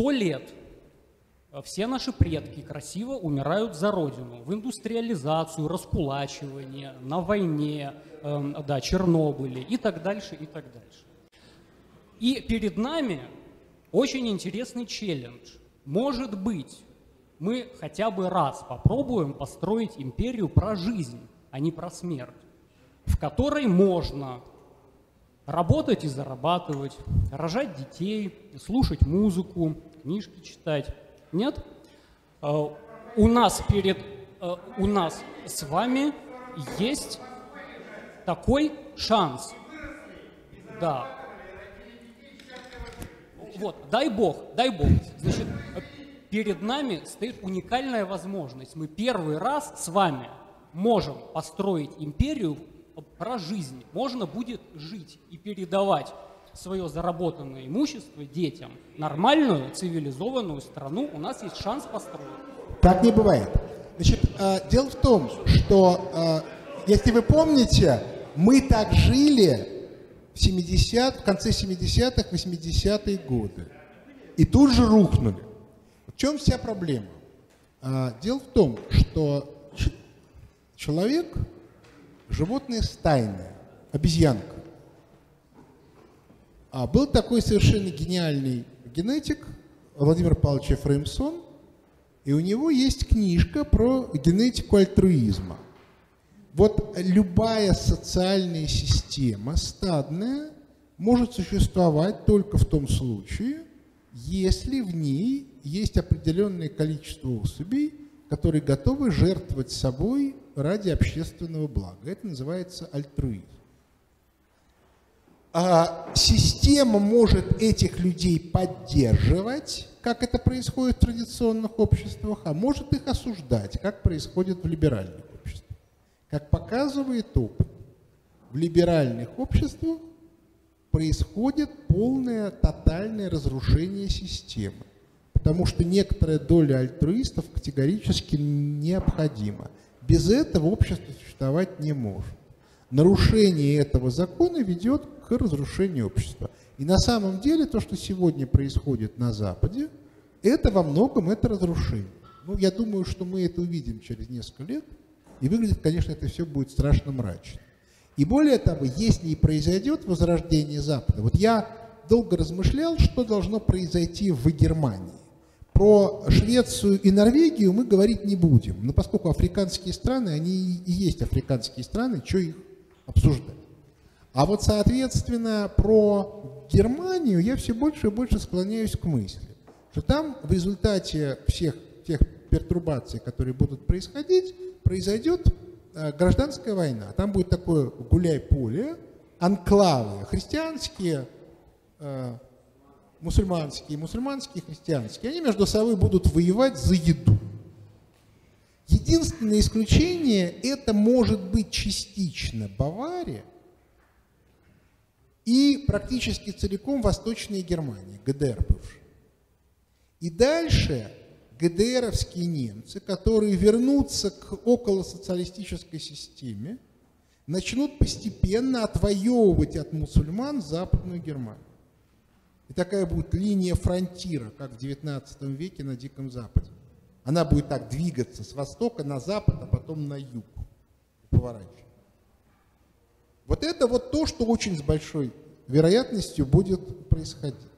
сто лет все наши предки красиво умирают за родину, в индустриализацию, раскулачивание, на войне, э, да, Чернобыле и так дальше, и так дальше. И перед нами очень интересный челлендж. Может быть, мы хотя бы раз попробуем построить империю про жизнь, а не про смерть, в которой можно работать и зарабатывать, рожать детей, слушать музыку, книжки читать. Нет? Э, у нас перед, э, у нас с вами есть такой шанс. Да. Вот, дай бог, дай бог. Значит, перед нами стоит уникальная возможность. Мы первый раз с вами можем построить империю про жизнь. Можно будет жить и передавать свое заработанное имущество детям. Нормальную, цивилизованную страну у нас есть шанс построить. Так не бывает. Значит, э, дело в том, что, э, если вы помните, мы так жили в 70 в конце 70-х, 80-е годы. И тут же рухнули. В чем вся проблема? Э, дело в том, что человек – животное стайное, обезьянка. А был такой совершенно гениальный генетик Владимир Павлович Ефремсон, и у него есть книжка про генетику альтруизма. Вот любая социальная система стадная может существовать только в том случае, если в ней есть определенное количество особей, которые готовы жертвовать собой ради общественного блага. Это называется альтруизм система может этих людей поддерживать, как это происходит в традиционных обществах, а может их осуждать, как происходит в либеральных обществах. Как показывает опыт, в либеральных обществах происходит полное, тотальное разрушение системы, потому что некоторая доля альтруистов категорически необходима. Без этого общество существовать не может нарушение этого закона ведет к разрушению общества. И на самом деле то, что сегодня происходит на Западе, это во многом это разрушение. Ну, я думаю, что мы это увидим через несколько лет, и выглядит, конечно, это все будет страшно мрачно. И более того, если и произойдет возрождение Запада, вот я долго размышлял, что должно произойти в Германии. Про Швецию и Норвегию мы говорить не будем, но поскольку африканские страны, они и есть африканские страны, что их обсуждать. А вот, соответственно, про Германию я все больше и больше склоняюсь к мысли, что там в результате всех тех пертурбаций, которые будут происходить, произойдет э, гражданская война. Там будет такое гуляй-поле, анклавы христианские, э, мусульманские, мусульманские, христианские. Они между собой будут воевать за еду. Единственное исключение – это может быть частично Бавария и практически целиком Восточная Германия, ГДР бывшая. И дальше ГДРовские немцы, которые вернутся к околосоциалистической системе, начнут постепенно отвоевывать от мусульман Западную Германию. И такая будет линия фронтира, как в XIX веке на Диком Западе. Она будет так двигаться с востока на запад, а потом на юг, поворачивать. Вот это вот то, что очень с большой вероятностью будет происходить.